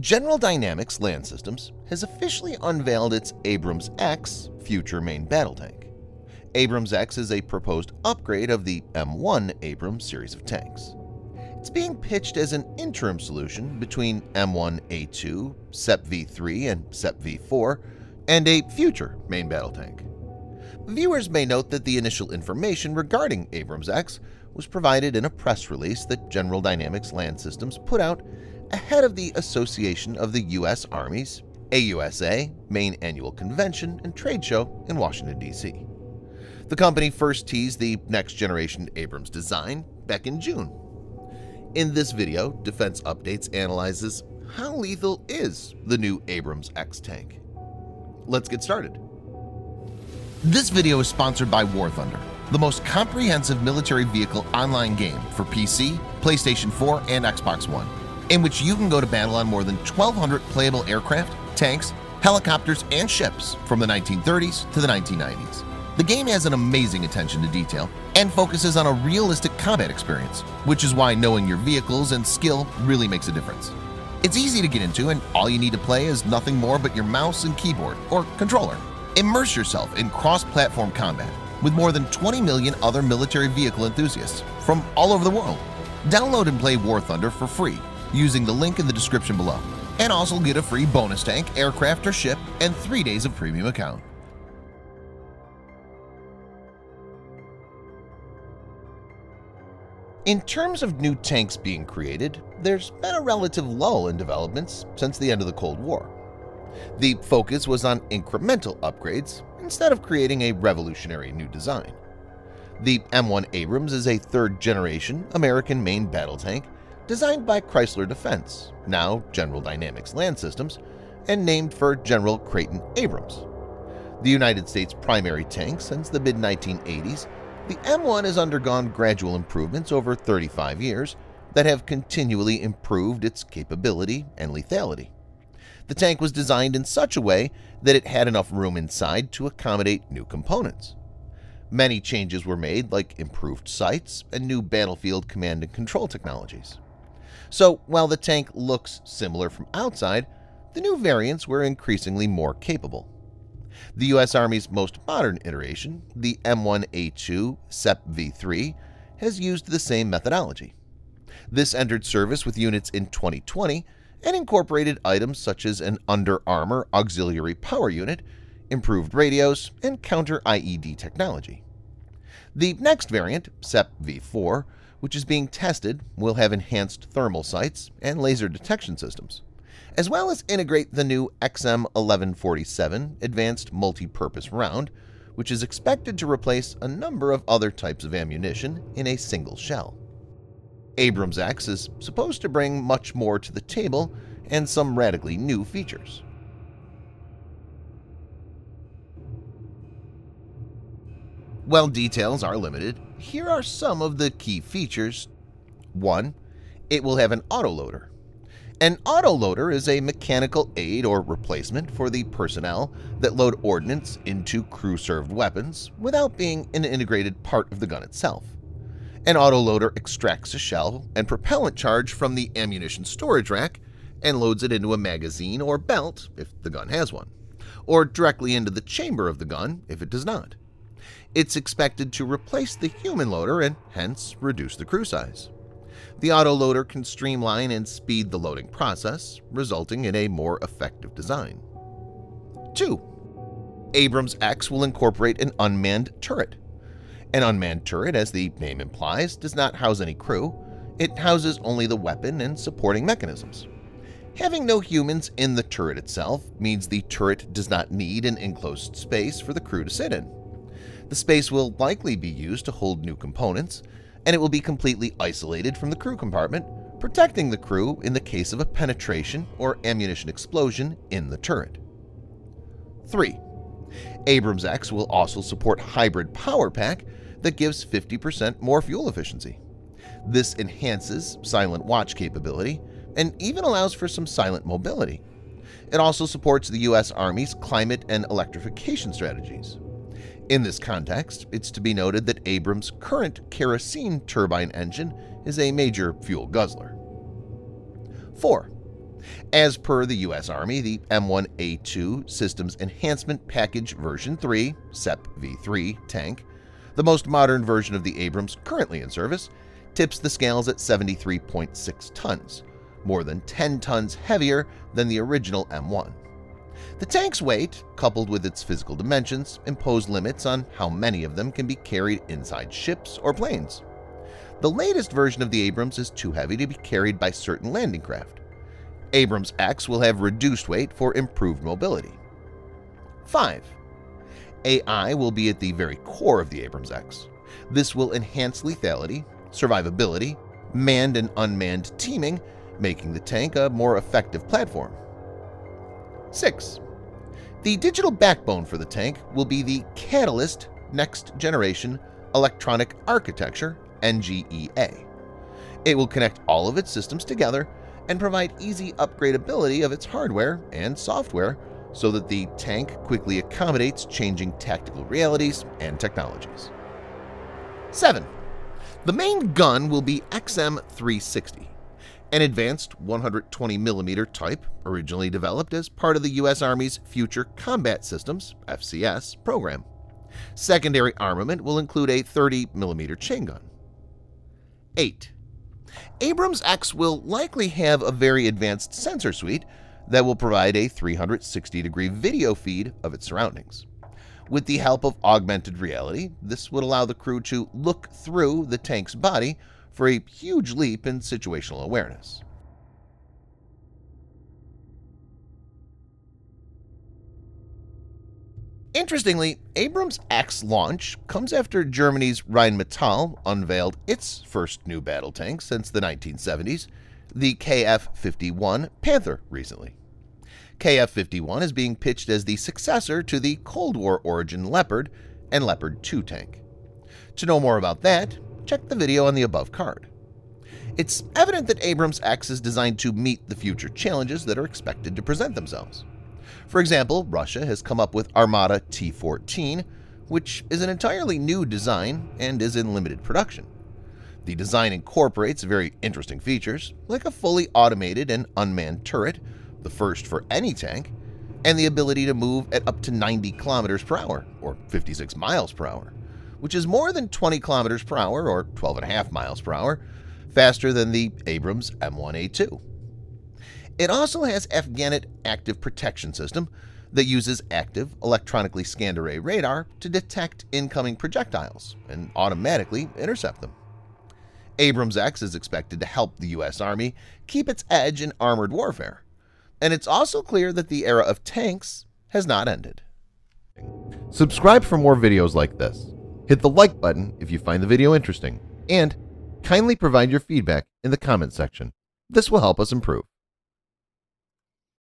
General Dynamics Land Systems has officially unveiled its Abrams X future main battle tank. Abrams X is a proposed upgrade of the M1 Abrams series of tanks. It's being pitched as an interim solution between M1A2, SEP V3, and SEP V4, and a future main battle tank. Viewers may note that the initial information regarding Abrams X was provided in a press release that General Dynamics Land Systems put out ahead of the Association of the U.S. Army's AUSA main annual convention and trade show in Washington, D.C. The company first teased the next-generation Abrams design back in June. In this video, Defense Updates analyzes how lethal is the new Abrams X tank. Let's get started. This video is sponsored by War Thunder, the most comprehensive military vehicle online game for PC, PlayStation 4, and Xbox One in which you can go to battle on more than 1,200 playable aircraft, tanks, helicopters, and ships from the 1930s to the 1990s. The game has an amazing attention to detail and focuses on a realistic combat experience, which is why knowing your vehicles and skill really makes a difference. It's easy to get into and all you need to play is nothing more but your mouse and keyboard or controller. Immerse yourself in cross-platform combat with more than 20 million other military vehicle enthusiasts from all over the world. Download and play War Thunder for free using the link in the description below and also get a free bonus tank, aircraft or ship, and three days of premium account. In terms of new tanks being created, there's been a relative lull in developments since the end of the Cold War. The focus was on incremental upgrades instead of creating a revolutionary new design. The M1 Abrams is a third-generation American main battle tank designed by Chrysler Defense, now General Dynamics Land Systems, and named for General Creighton Abrams. The United States' primary tank since the mid-1980s, the M1 has undergone gradual improvements over 35 years that have continually improved its capability and lethality. The tank was designed in such a way that it had enough room inside to accommodate new components. Many changes were made like improved sights and new battlefield command and control technologies. So while the tank looks similar from outside, the new variants were increasingly more capable. The U.S. Army's most modern iteration, the M1A2 SEP V3, has used the same methodology. This entered service with units in 2020 and incorporated items such as an Under Armor auxiliary power unit, improved radios, and counter-IED technology. The next variant, SEP V4, which is being tested, will have enhanced thermal sights and laser detection systems, as well as integrate the new XM1147 Advanced Multi-Purpose Round, which is expected to replace a number of other types of ammunition in a single shell. Abrams X is supposed to bring much more to the table and some radically new features. While details are limited, here are some of the key features. 1. It will have an autoloader. An autoloader is a mechanical aid or replacement for the personnel that load ordnance into crew-served weapons without being an integrated part of the gun itself. An autoloader extracts a shell and propellant charge from the ammunition storage rack and loads it into a magazine or belt if the gun has one, or directly into the chamber of the gun if it does not it's expected to replace the human loader and hence reduce the crew size. The autoloader can streamline and speed the loading process, resulting in a more effective design. 2. Abrams X will incorporate an unmanned turret. An unmanned turret, as the name implies, does not house any crew. It houses only the weapon and supporting mechanisms. Having no humans in the turret itself means the turret does not need an enclosed space for the crew to sit in. The space will likely be used to hold new components, and it will be completely isolated from the crew compartment, protecting the crew in the case of a penetration or ammunition explosion in the turret. 3. Abrams X will also support hybrid power pack that gives 50% more fuel efficiency. This enhances silent watch capability and even allows for some silent mobility. It also supports the U.S. Army's climate and electrification strategies. In this context, it's to be noted that Abrams' current kerosene turbine engine is a major fuel guzzler. 4. As per the U.S. Army, the M1A2 Systems Enhancement Package Version 3 SEP V3 tank, the most modern version of the Abrams currently in service, tips the scales at 73.6 tons, more than 10 tons heavier than the original M1. The tank's weight, coupled with its physical dimensions, impose limits on how many of them can be carried inside ships or planes. The latest version of the Abrams is too heavy to be carried by certain landing craft. Abrams X will have reduced weight for improved mobility. 5. AI will be at the very core of the Abrams X. This will enhance lethality, survivability, manned and unmanned teaming, making the tank a more effective platform. 6. The digital backbone for the tank will be the Catalyst Next Generation Electronic Architecture NGEA. It will connect all of its systems together and provide easy upgradability of its hardware and software so that the tank quickly accommodates changing tactical realities and technologies. 7. The main gun will be XM360, an advanced 120mm type originally developed as part of the U.S. Army's Future Combat Systems FCS program. Secondary armament will include a 30mm chain gun. 8. Abrams X will likely have a very advanced sensor suite that will provide a 360-degree video feed of its surroundings. With the help of augmented reality, this would allow the crew to look through the tank's body for a huge leap in situational awareness. Interestingly, Abrams X launch comes after Germany's Rheinmetall unveiled its first new battle tank since the 1970s, the KF-51 Panther recently. KF-51 is being pitched as the successor to the Cold War origin Leopard and Leopard 2 tank. To know more about that, check the video on the above card. It's evident that Abrams X is designed to meet the future challenges that are expected to present themselves. For example, Russia has come up with Armata T-14, which is an entirely new design and is in limited production. The design incorporates very interesting features, like a fully automated and unmanned turret, the first for any tank, and the ability to move at up to 90 kilometers per hour, or 56 miles per hour, which is more than 20 kilometers per hour, or 12.5 miles per hour, faster than the Abrams M1A2. It also has Afganit Active Protection System that uses active electronically scanned array radar to detect incoming projectiles and automatically intercept them. Abrams X is expected to help the U.S. Army keep its edge in armored warfare, and it's also clear that the era of tanks has not ended. Subscribe for more videos like this. Hit the like button if you find the video interesting, and kindly provide your feedback in the comment section. This will help us improve.